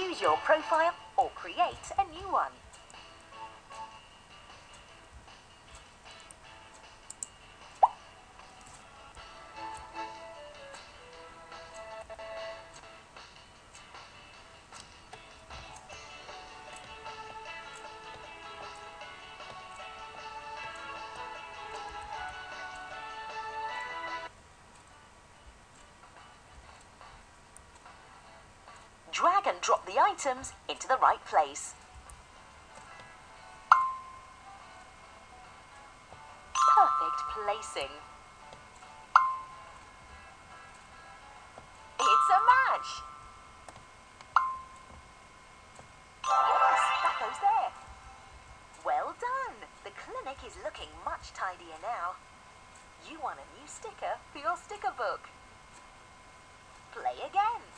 Choose your profile or create a new one. Drag and drop the items into the right place. Perfect placing. It's a match! Yes, that goes there. Well done! The clinic is looking much tidier now. You want a new sticker for your sticker book. Play again.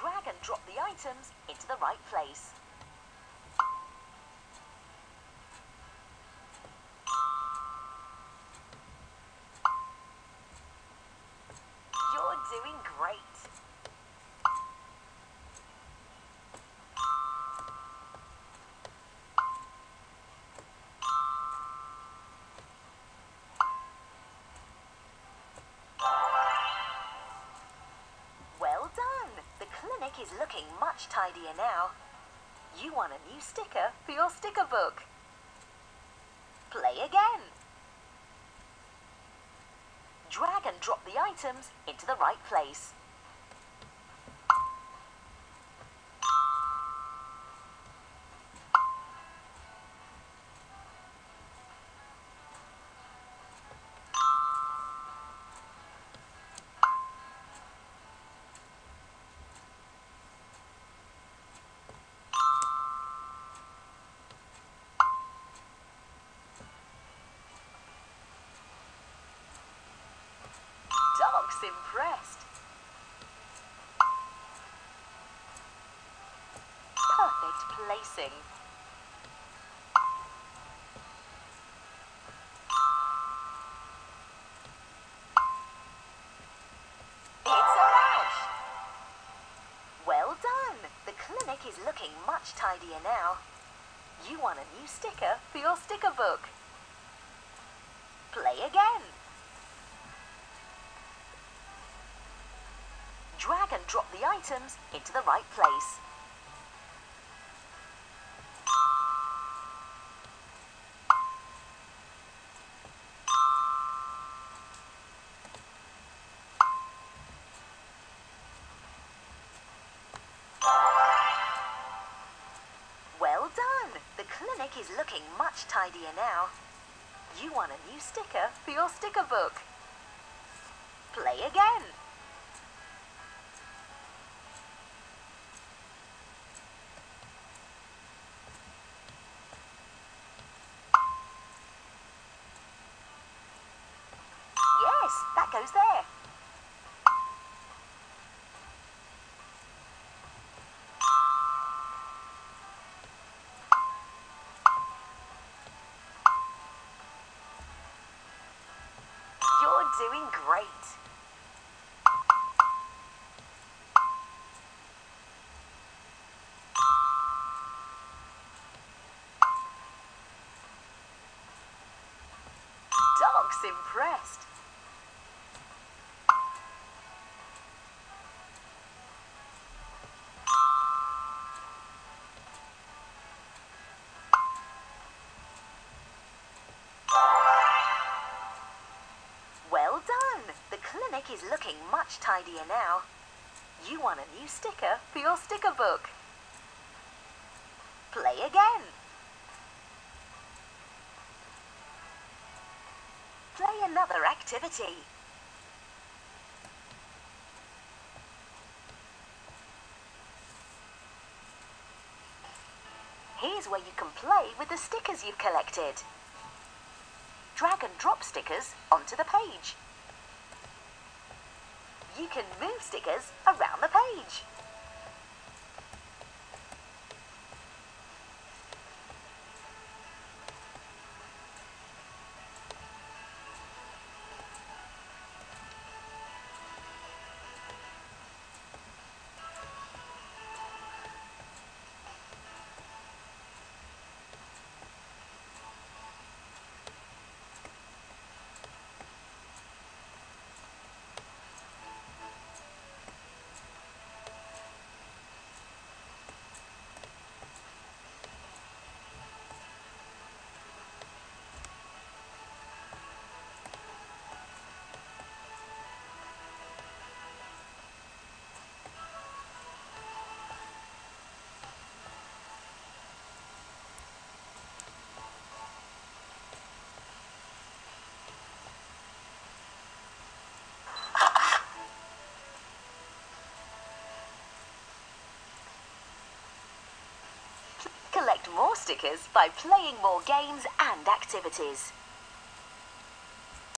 Drag and drop the items into the right place. Is looking much tidier now. You want a new sticker for your sticker book. Play again. Drag and drop the items into the right place. Doc's impressed. Perfect placing. It's a match. Well done. The clinic is looking much tidier now. You want a new sticker for your sticker book. Play again. Drag and drop the items into the right place. Well done! The clinic is looking much tidier now. You want a new sticker for your sticker book. Play again. Yes, goes there. You're doing great. Doc's impressed. Is looking much tidier now. You want a new sticker for your sticker book. Play again. Play another activity. Here's where you can play with the stickers you've collected. Drag and drop stickers onto the page. You can move stickers around the page. More stickers by playing more games and activities.